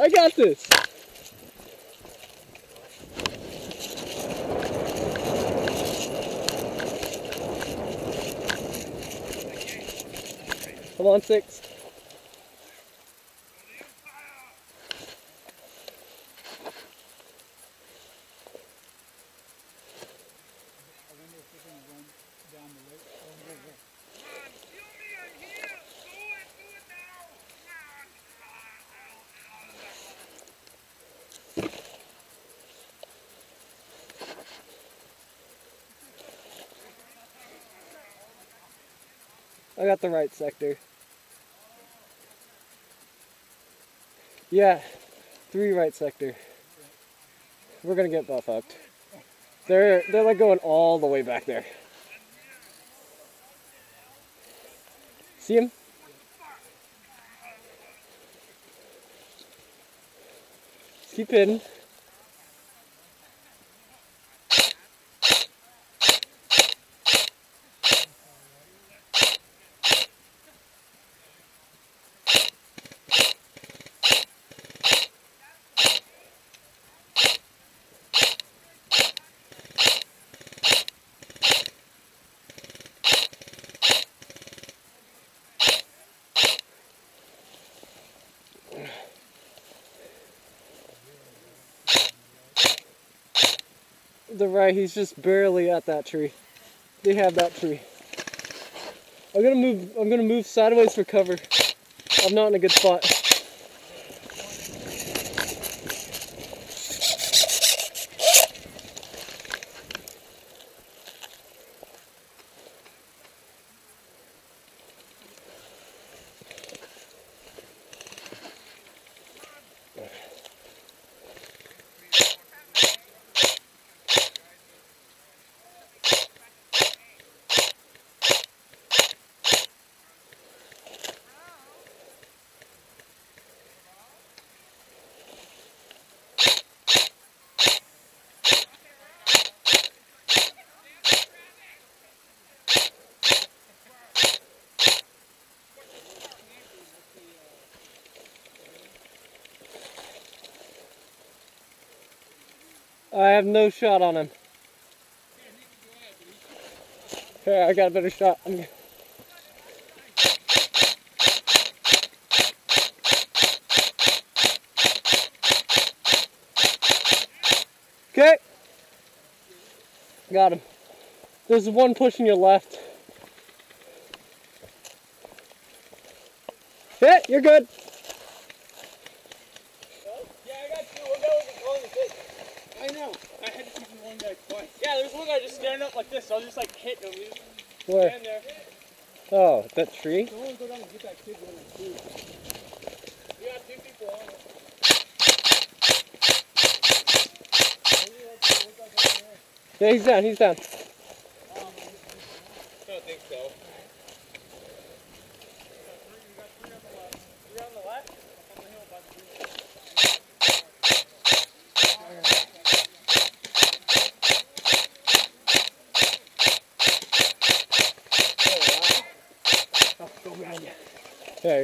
I got this. Come on, six. I got the right sector. Yeah, three right sector. We're gonna get butt fucked. They're they're like going all the way back there. See him? Keep in. The right, he's just barely at that tree. They have that tree. I'm gonna move I'm gonna move sideways for cover. I'm not in a good spot. I have no shot on him. Here, I got a better shot. I'm- Okay. Got him. There's one pushing your left. Yeah, you're good. Yeah, I got two. One guy wasn't calling the fish. I know. I had to keep one guy twice. Yeah, there's one guy just standing up like this, so I was just like hitting him. He was Where? standing there. Oh, that tree? Yeah, he's down, he's down. I don't think so. Three on the left, up on the hill by the green.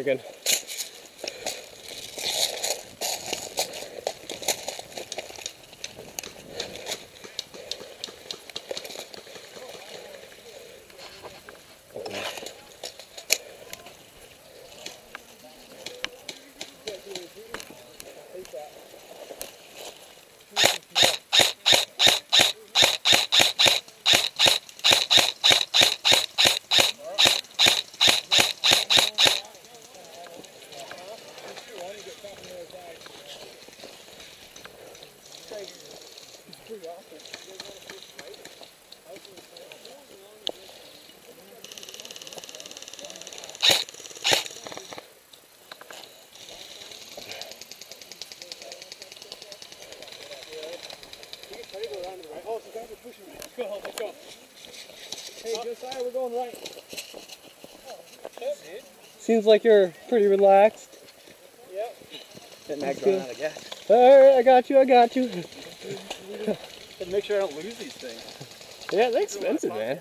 Yeah, Seems like you're pretty relaxed. Yep. Getting that good. out of gas. Alright, I got you, I got you. Gotta make sure I don't lose these things. Yeah, they're expensive, man.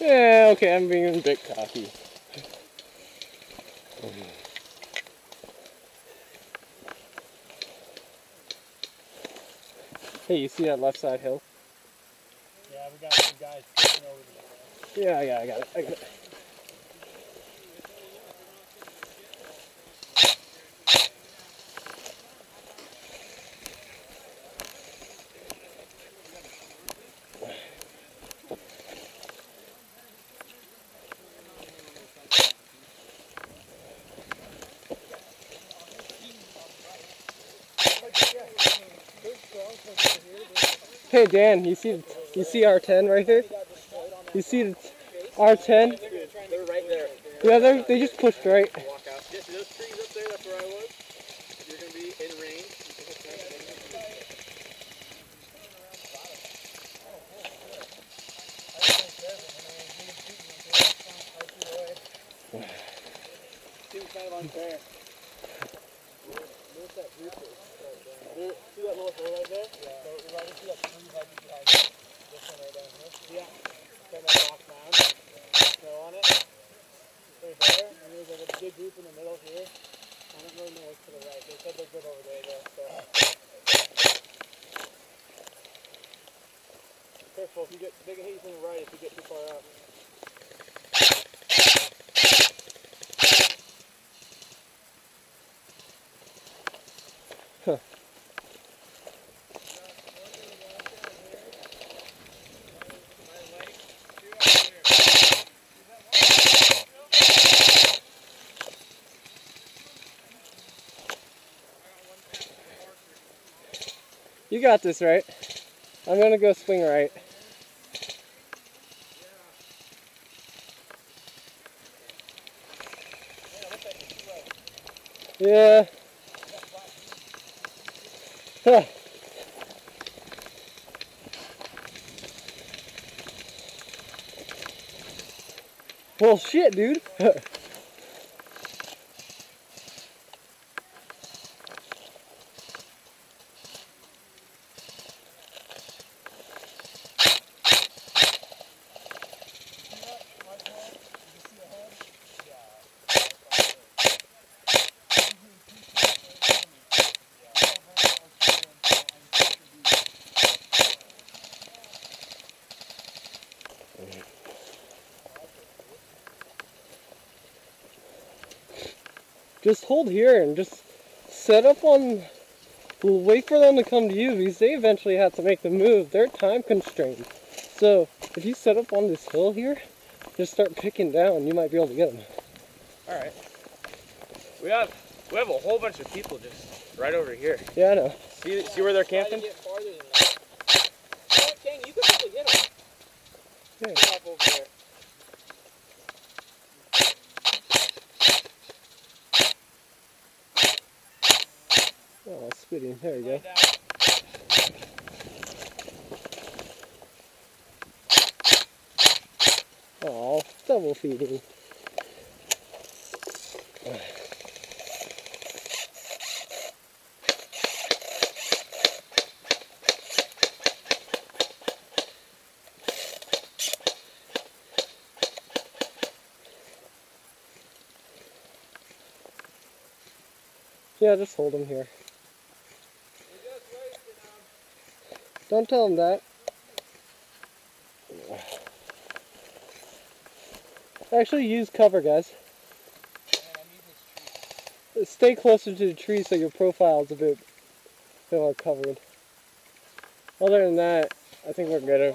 Yeah, Yeah, okay, I'm being a bit cocky. Hey, you see that left side hill? We got some guys fishing over there. Yeah, yeah, I got it. I got it. Hey Dan, you see you see R10 right here? You see the R10? They're right there. Yeah, they they just pushed right. Yeah, see those trees up there? There's that group there. There- See that little hill right there? Yeah. So you're right into that tree right behind it. This one right down here. Yeah. Got that rock mound. Snow on it. Right there. And there's like a big group in the middle here. I don't really know what's to the right. They said they're good over there though. So. Careful if you get big heat in the right if you get too far out. You got this, right? I'm gonna go swing right. Yeah. Huh. Well, shit, dude. just hold here and just set up on. We'll wait for them to come to you because they eventually have to make the move. They're time constrained. So if you set up on this hill here, just start picking down. You might be able to get them. All right. We have we have a whole bunch of people just right over here. Yeah, I know. See see where they're camping? get farther than that. Oh, you know King? You could probably hit him. Yeah. Get off over there. Oh, spitting. There you go. Oh, double feeding. Yeah, just hold him here. Don't tell him that. Actually, use cover, guys. Stay closer to the tree so your profile's a bit, bit more covered. Other than that, I think we're good.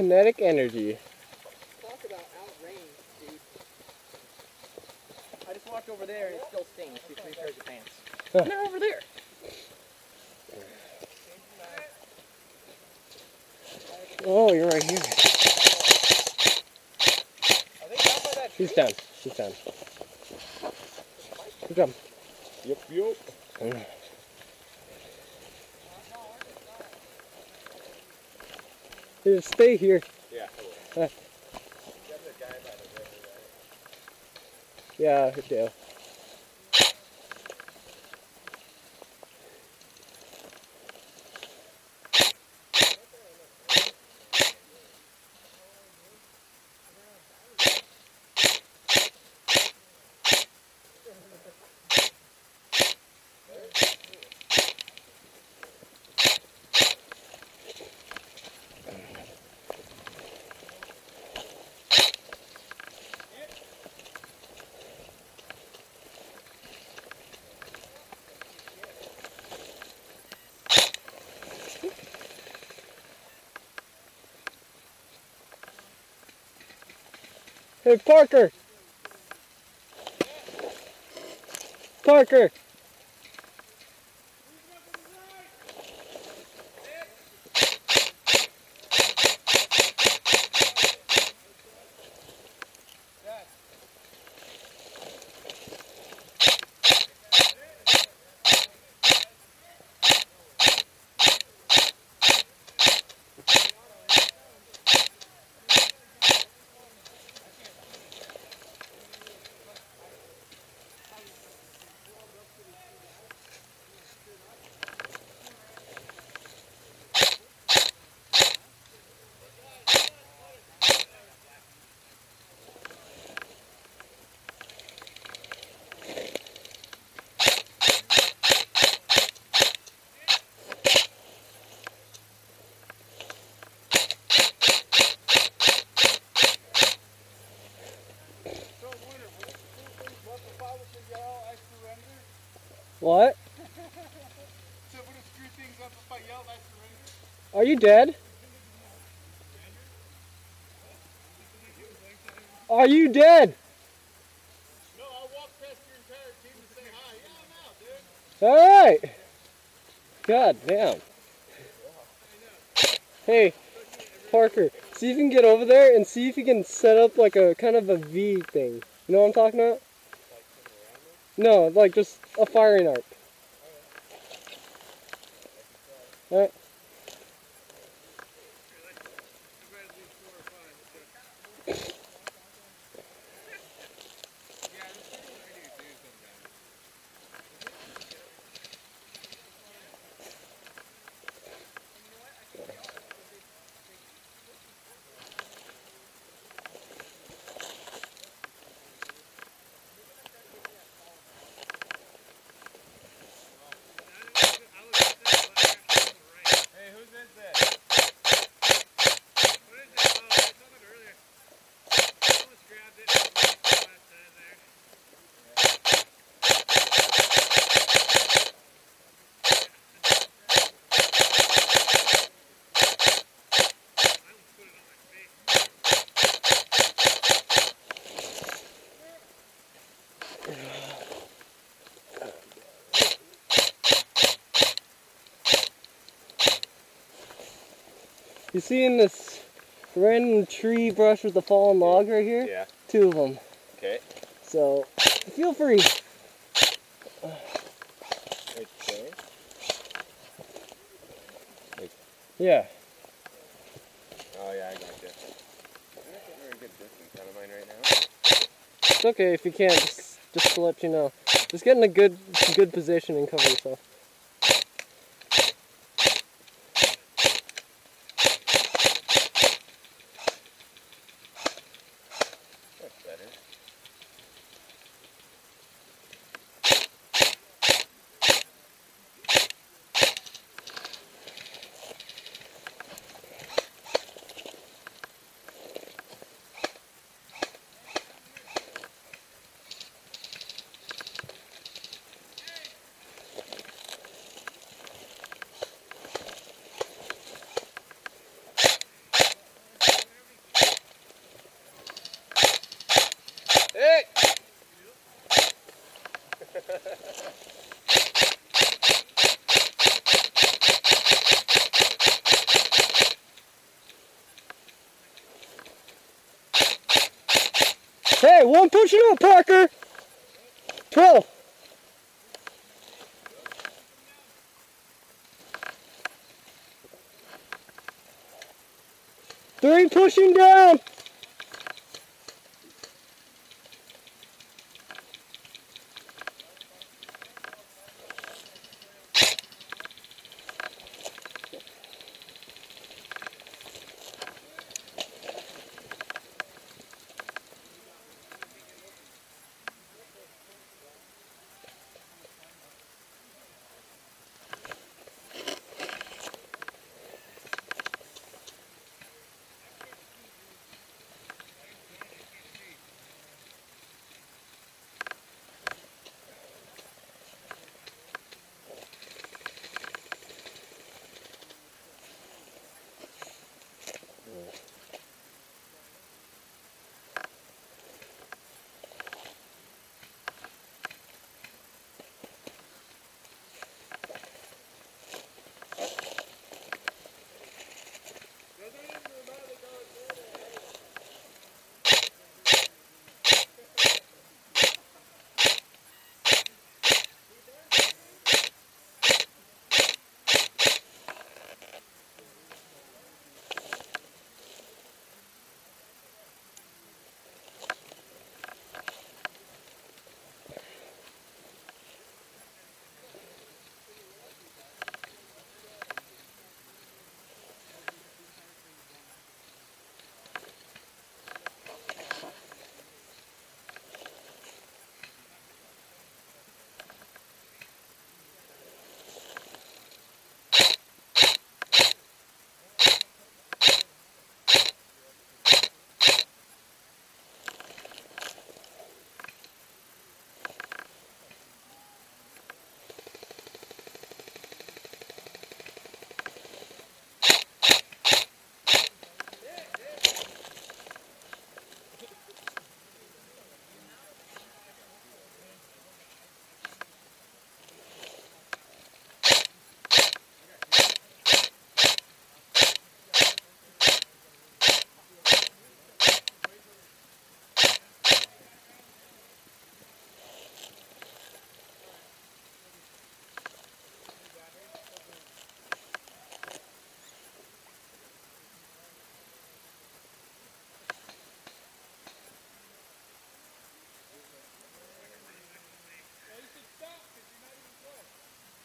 Kinetic energy. Talk about outrange, dude. I just walked over there and it still stings. See three pairs of pants. Huh. And they're over there. Oh, you're right here. Are they down by that She's down. She's down. Good job. Yep, yep. Just stay here. Yeah, Uh. Yeah, I do. Hey, Parker! Parker! What? Are you dead? Are you dead? No, I walked past your entire team to say hi. Yeah, I'm out, dude. Alright. God damn. Hey, Parker, see if you can get over there and see if you can set up like a kind of a V thing. You know what I'm talking about? No, like just a firing arc. Alright. Hey, whose is this? You seeing this random tree brush with the fallen log right here? Yeah. Two of them. Okay. So, feel free. Okay. Yeah. Oh yeah, I got you. I'm not getting very good distance out of mine right now. It's okay if you can't, just, just to let you know. Just get in a good, good position and cover yourself. That's better. Hey! Hey, one pushing up, Parker! Pro! Three pushing down.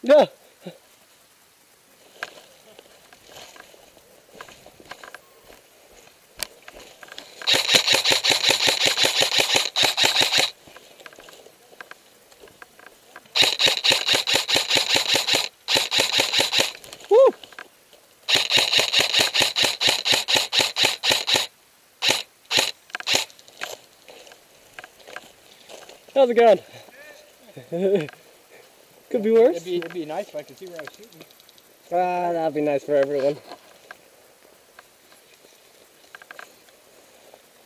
Yeah. Woo! How's it going? Could be. It'd be, it'd be nice if I could see where I was shooting. Ah, that'd be nice for everyone.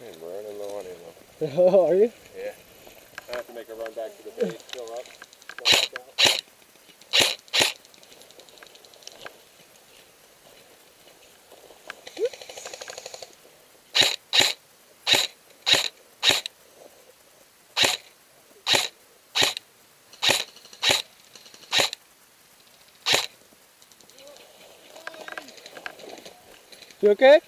I'm running low on ammo. Oh, are you? I have to make a run back to the base, fill up. go back out. You okay?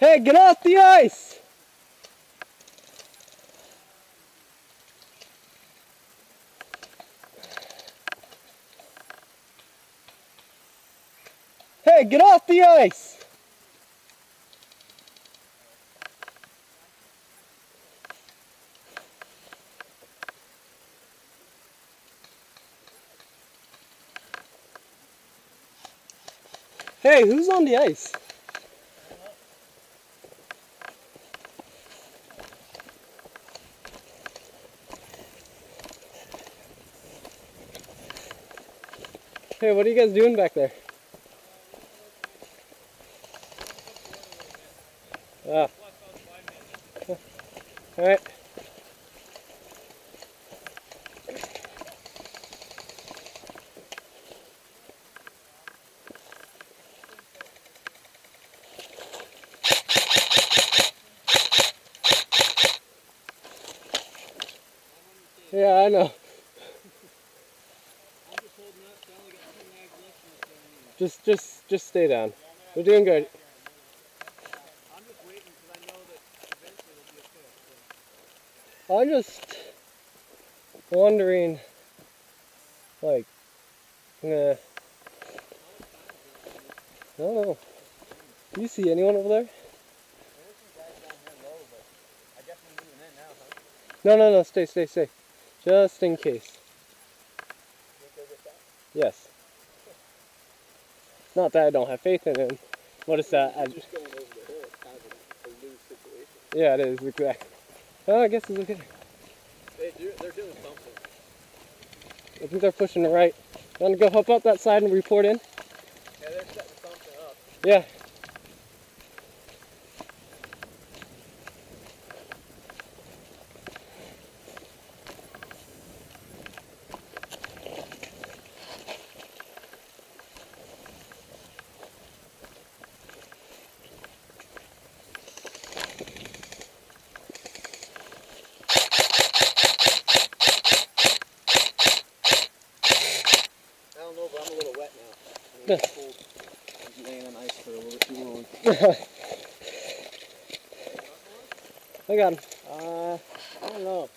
Hey, get off the ice! Get off the ice! Hey, who's on the ice? Hey, what are you guys doing back there? Ah. Alright. Yeah, I know. Just, just, just stay down. We're doing good. I'm just I'm wondering, like, uh, I don't know. Do you see anyone over there? No, no, no. Stay, stay, stay. Just in case. Yes. Not that I don't have faith in him. What is that? I, Just going over the hill, it's kind of a, situation. yeah, it is exactly. Oh, I guess it's okay. They do, they're doing something. I think they're pushing it right. Want to go hop up that side and report in? Yeah, they're setting something up. Yeah. I don't know, but I'm a little wet now. I'm Yeah. a little cold. I was laying on ice for a little too long. I got him. Uh, I don't know.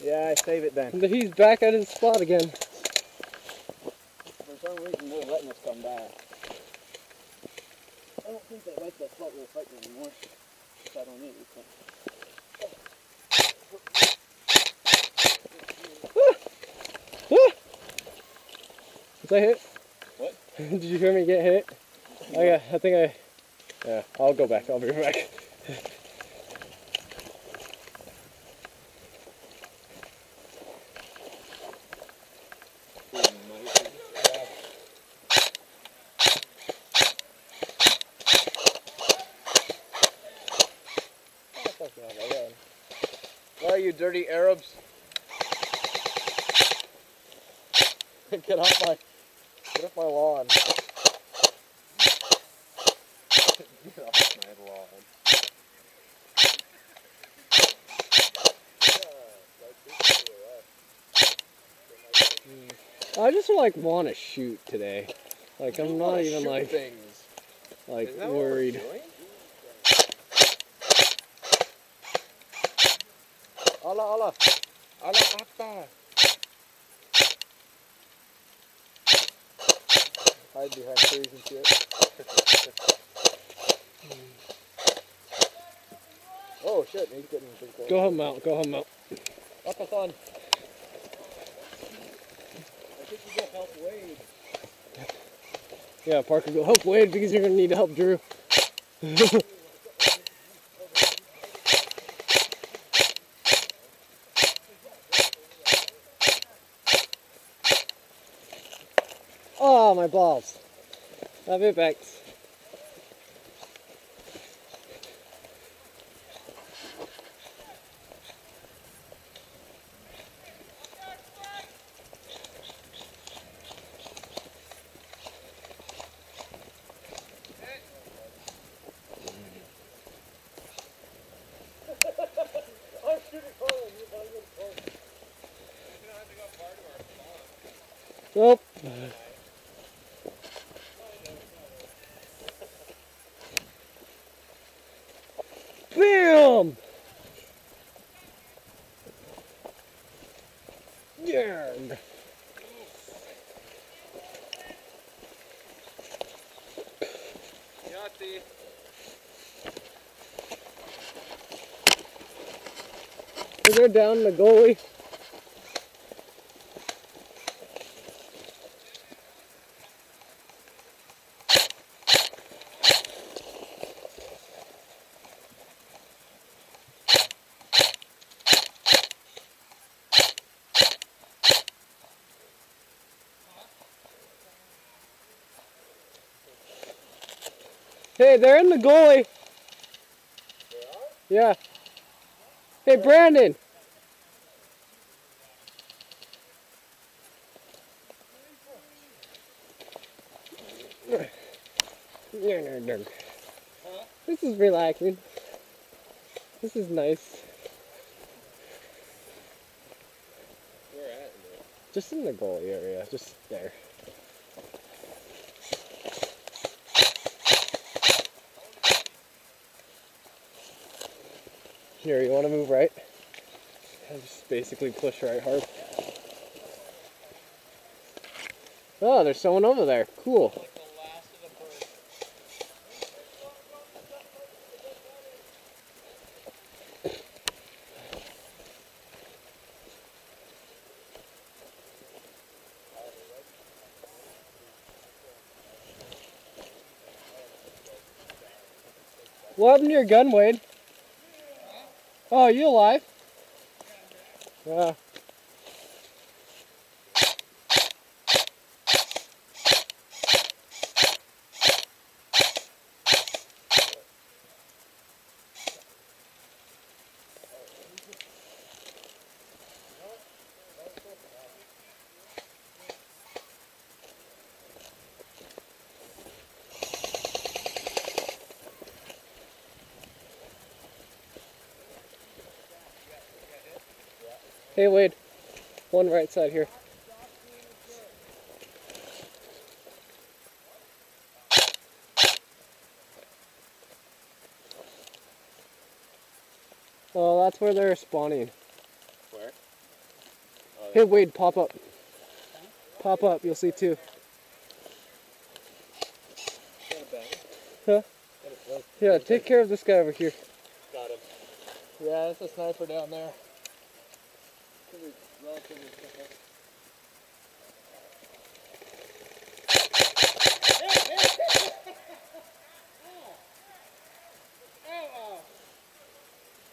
Yeah, I save it then. But He's back at his spot again. For some reason, they're letting us come back. I don't think they like that float we're fighting anymore. So I don't need it. Was I hit? What? Did you hear me get hit? Okay, I think I. Yeah, I'll go back. I'll be back. Why are you dirty Arabs? get off my get off my lawn. get off my lawn. I just like want to shoot today. Like I'm not even like things. like worried. Allah Allah. Allah Akbar. Hide behind trees and shit. oh shit, he's getting. Go home out. Go home out. Wakathon. I think you go help Wade. Yeah, Parker, go help Wade because you're gonna need to help Drew. oh, my balls. Love it, Bex. They're down the goalie. Hey, they're in the goalie. Yeah. Hey, Brandon. is relaxing. This is nice. Where at? Just in the gully area, just there. Here, you want to move right? And just basically push right hard. Oh, there's someone over there. Cool. What happened to your gun, Wade? Oh, you alive? Yeah. Hey Wade, one right side here. Oh, that's where they're spawning. Where? Oh, Hey Wade, pop up. Pop up, you'll see two. Huh? Yeah, take care of this guy over here. Got him. Yeah, that's a sniper down there.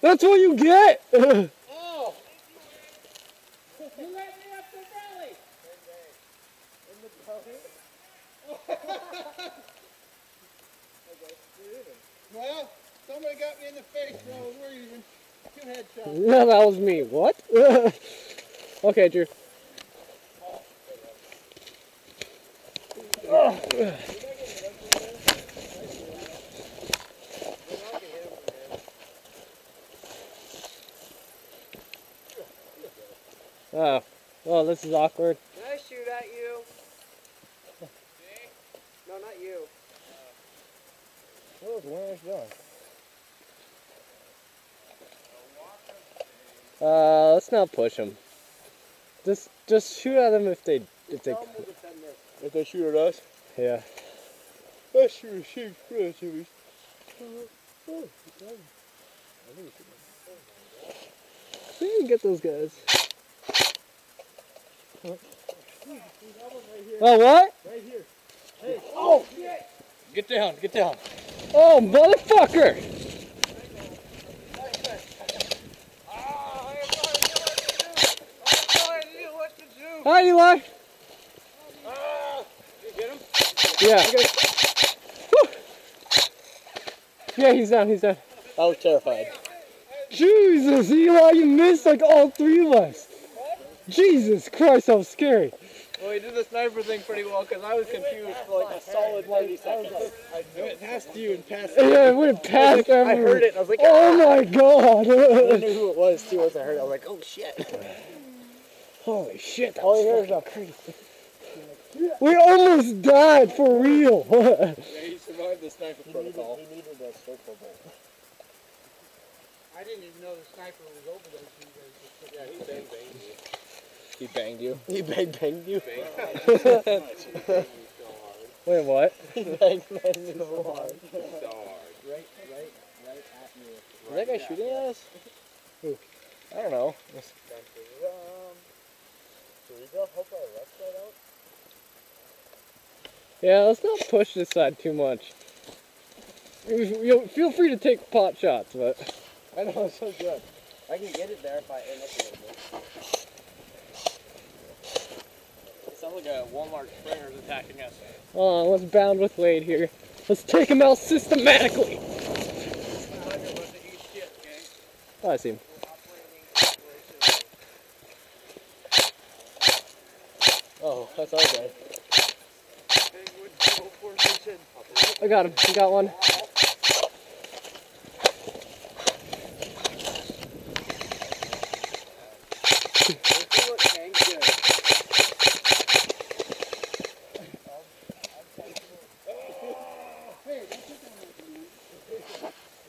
That's what you get! Oh! You let me up the belly! In the belly? well, somebody got me in the face, so we're even. Two headshots. no, that was me. What? Okay, Drew. Oh, well, this is awkward. Did I shoot at you? No, not you. What was Warner's doing? Uh, let's not push them. Just, just shoot at them if they, if they, If they shoot at us, yeah. let's shoot shoot shoot. Oh, oh, oh. We can get those guys. Oh, what? Oh, get down, get down. Oh, motherfucker! Hi, Eli. Yeah. Whew. Yeah, he's down, he's down. I was terrified. Jesus, Eli, you missed like all three of us. Jesus Christ, that was scary. Well, he did the sniper thing pretty well because I was confused for like a solid 30 seconds. I went past you and past Yeah, it went past I everyone. heard it and I was like, Oh my god. I god. knew who it was too once I heard it. I was like, oh shit. Holy shit, that All was you hear fucking crazy. We almost died for real. Yeah, he survived the sniper protocol. He needed a circle bolt. I didn't even know the sniper was over there. Yeah, he bang banged you. He banged you. He bang banged you. Wait, what? He banged banged you so hard. So hard. Right, right, right at me. Is that guy shooting at us? Who? I don't know. Yeah, let's not push this side too much. You- you- Feel free to take pot shots, but I know it's so good. I can get it there if I aim up a little bit. It sounds like a Walmart Springer's attacking us. Oh, on, let's bound with Wade here. Let's take him out systematically. Oh, I see him. That's. I got him. I got one.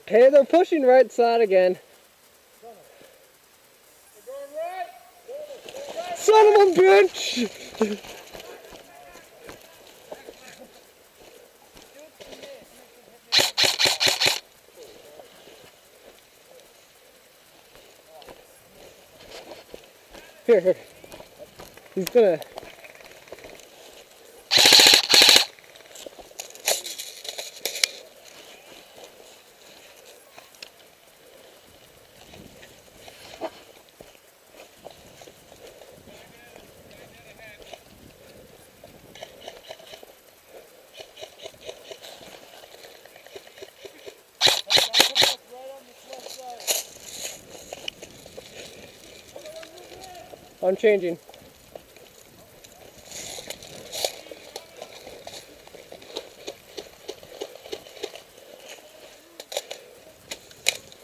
Hey, they're pushing right side again. Son of a bitch! Here, here. He's gonna. Changing.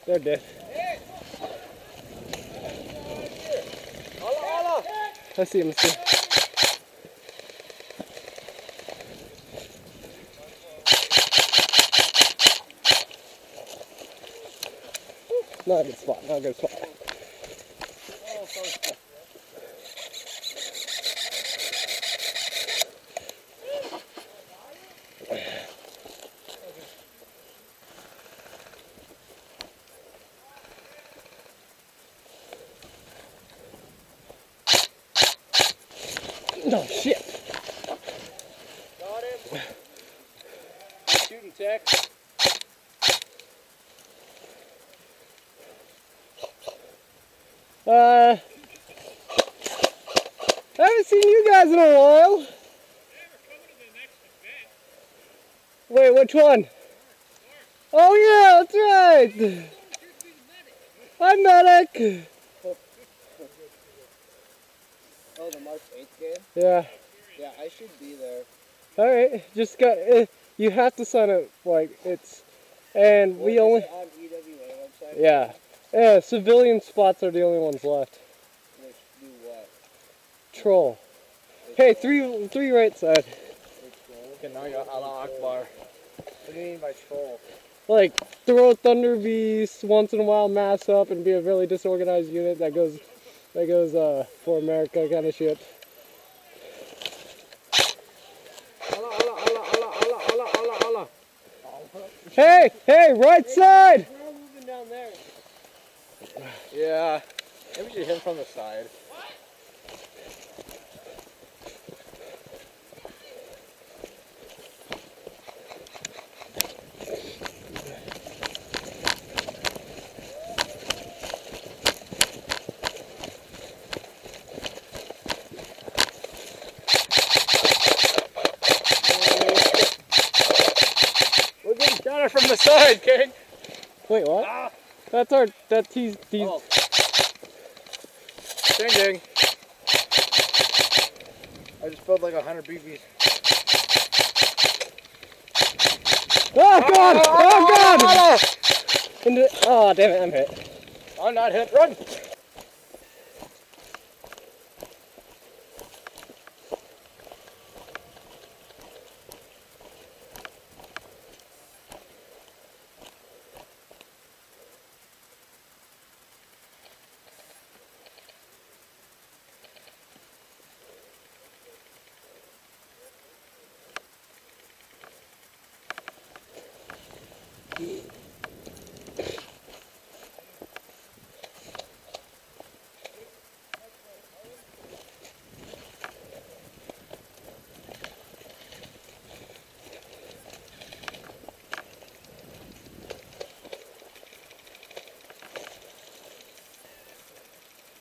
They're dead. I see him. I see him. Not a good spot. Not a good spot. Oh shit. Got him. Shooting tech. Uh, I haven't seen you guys in a while. Wait, which one? Oh yeah, that's right. Hi, medic. Oh, the March 8th game? Yeah. Yeah, I should be there. All right. Just got. Uh, you have to sign up. Like it's, and we only. It on EWA website? Yeah. Yeah. Civilian spots are the only ones left. Which do what? Troll. Hey, three, three right side. Okay, now you Allah Akbar. What do you mean by troll? like throw a Thunder Beast once in a while, mass up, and be a really disorganized unit that goes that goes uh, for America kind of shit. Hey, hey, right side! We're all moving down there. Yeah. Maybe should hit him from the side. We're getting shot at from the side, King. Wait, what? That's our that he's he's. Oh. Ding ding. I just filled like a hundred BBs. Ah, oh, oh god! Oh, oh, oh god! Into, oh damn it! I'm hit. I'm not hit. Run!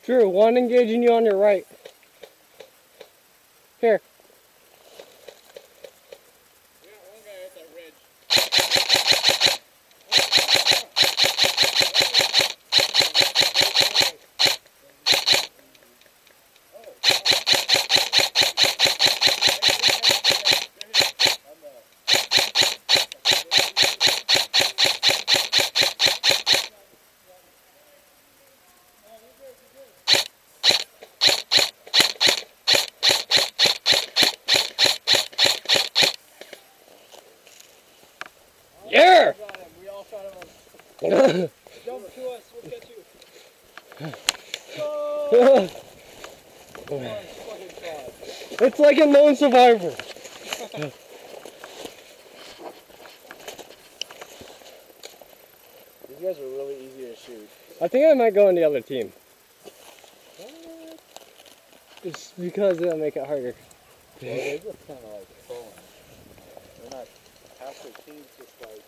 Drew, one engaging you on your right. Like a lone survivor. These guys are really easy to shoot. I think I might go on the other team. Just because it'll make it harder. Well, they're just kind of like trolling. They're not, half their team's just like,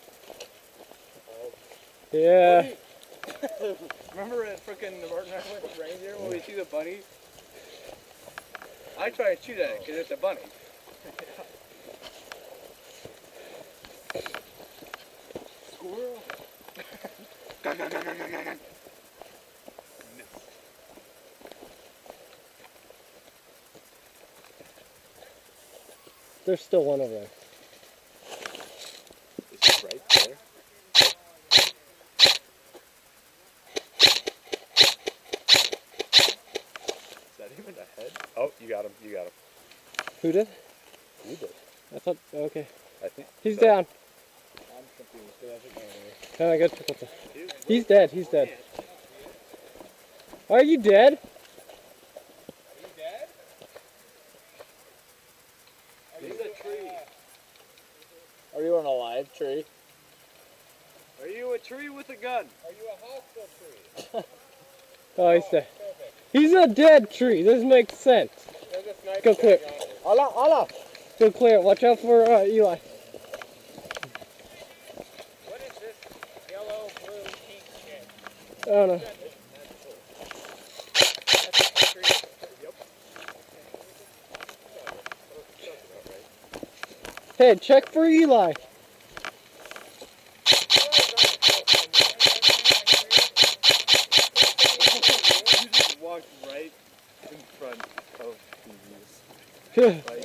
all Yeah. Remember at frickin' the Martin Island reindeer when we see the bunny? I try to shoot at it because it's a bunny. squirrel. There's still one over there. Is it right there? Is that even a head? Oh, you got him. You got him. Who did? You did. I thought, okay. I think. He's so. down. I'm confused. but I think I Can I go check with the... He's dead, he's dead. Are you dead? He's a tree. Are you on a live tree? Are you a tree with a gun? Are you a hostile tree? oh, he's dead. He's a dead tree. This makes sense. Go clear Hola, Allah, Allah! Go clear. Watch out for uh, Eli. What is this yellow, blue, pink shit? I don't know. Hey, check for Eli. You